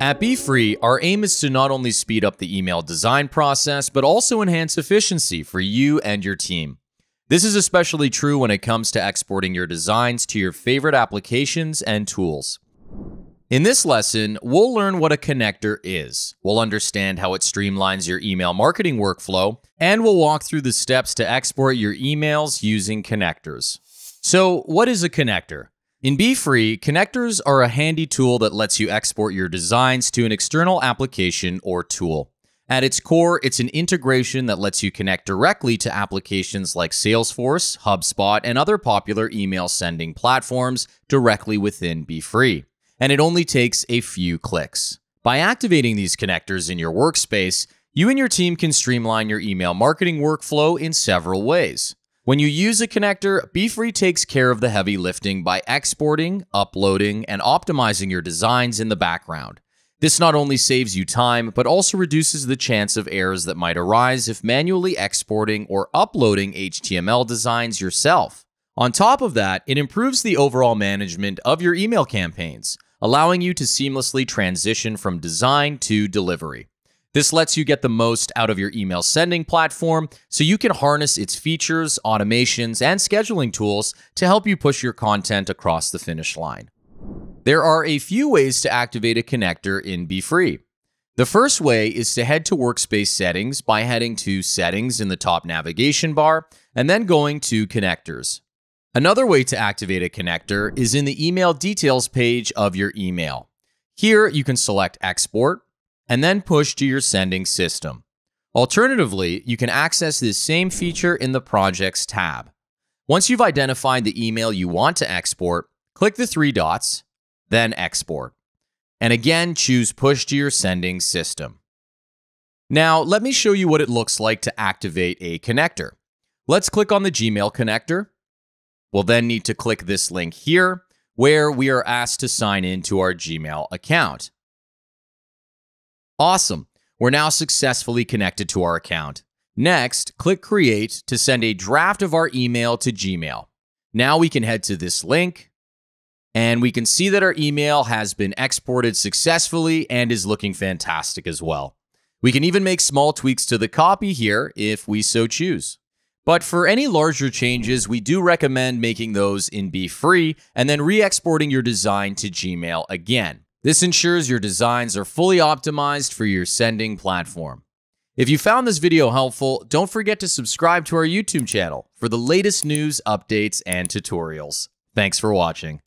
At Beefree, our aim is to not only speed up the email design process, but also enhance efficiency for you and your team. This is especially true when it comes to exporting your designs to your favorite applications and tools. In this lesson, we'll learn what a connector is, we'll understand how it streamlines your email marketing workflow, and we'll walk through the steps to export your emails using connectors. So, what is a connector? In Beefree, connectors are a handy tool that lets you export your designs to an external application or tool. At its core, it's an integration that lets you connect directly to applications like Salesforce, HubSpot, and other popular email sending platforms directly within Beefree. And it only takes a few clicks. By activating these connectors in your workspace, you and your team can streamline your email marketing workflow in several ways. When you use a connector, Beefree takes care of the heavy lifting by exporting, uploading, and optimizing your designs in the background. This not only saves you time, but also reduces the chance of errors that might arise if manually exporting or uploading HTML designs yourself. On top of that, it improves the overall management of your email campaigns, allowing you to seamlessly transition from design to delivery. This lets you get the most out of your email sending platform so you can harness its features, automations, and scheduling tools to help you push your content across the finish line. There are a few ways to activate a connector in Beefree. The first way is to head to Workspace Settings by heading to Settings in the top navigation bar and then going to Connectors. Another way to activate a connector is in the Email Details page of your email. Here, you can select Export and then push to your sending system. Alternatively, you can access this same feature in the Projects tab. Once you've identified the email you want to export, click the three dots then export. And again, choose push to your sending system. Now, let me show you what it looks like to activate a connector. Let's click on the Gmail connector. We'll then need to click this link here, where we are asked to sign in to our Gmail account. Awesome. We're now successfully connected to our account. Next, click Create to send a draft of our email to Gmail. Now we can head to this link, and we can see that our email has been exported successfully and is looking fantastic as well. We can even make small tweaks to the copy here if we so choose. But for any larger changes, we do recommend making those in Beefree and then re exporting your design to Gmail again. This ensures your designs are fully optimized for your sending platform. If you found this video helpful, don't forget to subscribe to our YouTube channel for the latest news, updates, and tutorials. Thanks for watching.